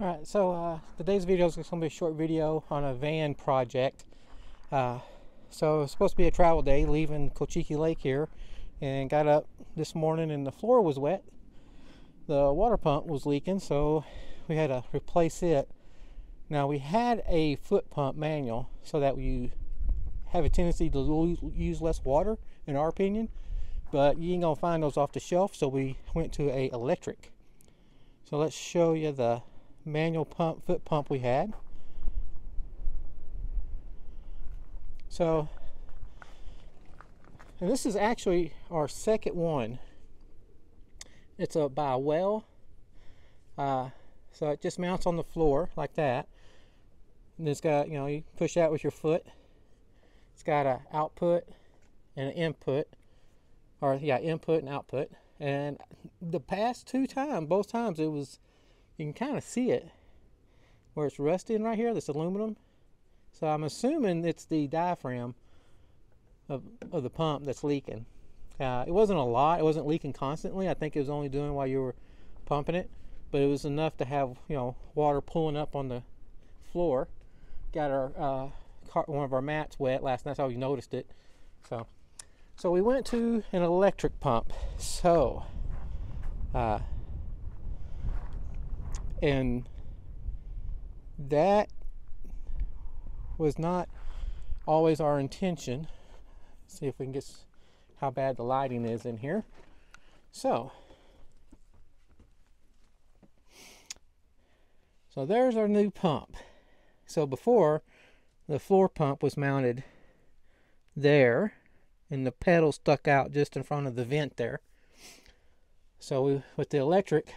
All right, so uh, today's video is going to be a short video on a van project. Uh, so it's supposed to be a travel day, leaving Cochiti Lake here, and got up this morning and the floor was wet. The water pump was leaking, so we had to replace it. Now we had a foot pump manual, so that we have a tendency to use less water, in our opinion. But you ain't gonna find those off the shelf, so we went to a electric. So let's show you the manual pump foot pump we had. So, and this is actually our second one. It's a by a Whale. Uh, so it just mounts on the floor like that. And it's got, you know, you push out with your foot. It's got an output and an input. Or, yeah, input and output. And the past two times, both times, it was, you can kind of see it where it's rusting right here, this aluminum. So I'm assuming it's the diaphragm of, of the pump that's leaking. Uh, it wasn't a lot. It wasn't leaking constantly. I think it was only doing while you were pumping it, but it was enough to have you know water pulling up on the floor. Got our uh, car, one of our mats wet last night. That's how we noticed it. So, so we went to an electric pump. So, uh, and that was not always our intention. Let's see if we can get how bad the lighting is in here. So, so there's our new pump. So before, the floor pump was mounted there, and the pedal stuck out just in front of the vent there. So we, with the electric,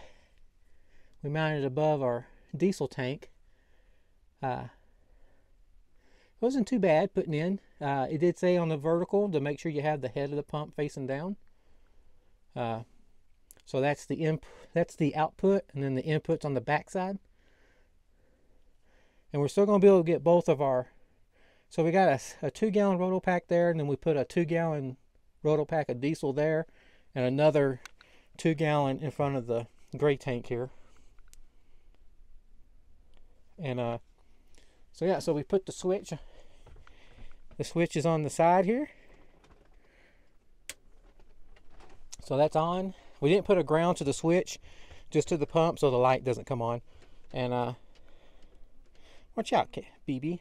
we mounted above our diesel tank uh, it wasn't too bad putting in. Uh, it did say on the vertical to make sure you have the head of the pump facing down. Uh, so that's the imp that's the output, and then the inputs on the back side. And we're still going to be able to get both of our. So we got a, a two gallon RotoPax there, and then we put a two gallon RotoPax of diesel there, and another two gallon in front of the gray tank here. And uh, so yeah, so we put the switch, the switch is on the side here. So that's on. We didn't put a ground to the switch, just to the pump so the light doesn't come on. And uh, watch out, BB.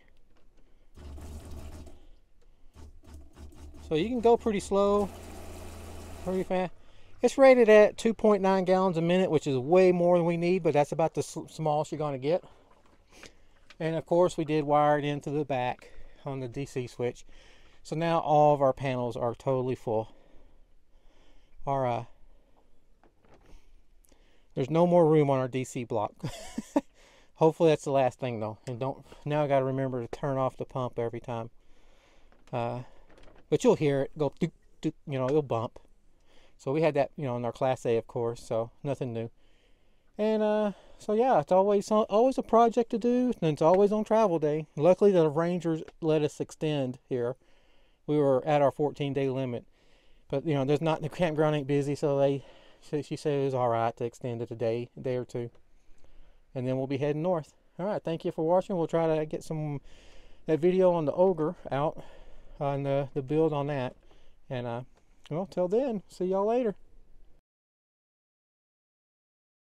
So you can go pretty slow, pretty fast. It's rated at 2.9 gallons a minute, which is way more than we need, but that's about the smallest you're going to get. And of course we did wire it into the back on the DC switch. So now all of our panels are totally full. Our, uh, there's no more room on our DC block. Hopefully that's the last thing though. And don't, now I gotta remember to turn off the pump every time. Uh, but you'll hear it go, doop, doop, you know, it'll bump. So we had that, you know, in our Class A, of course, so nothing new. And uh, so yeah, it's always always a project to do, and it's always on travel day. Luckily, the Rangers let us extend here. We were at our 14 day limit, but you know, there's not the campground ain't busy, so they so she said it was all right to extend it a day, a day or two, and then we'll be heading north. All right, thank you for watching. We'll try to get some that video on the ogre out on the the build on that, and uh, well, till then, see y'all later.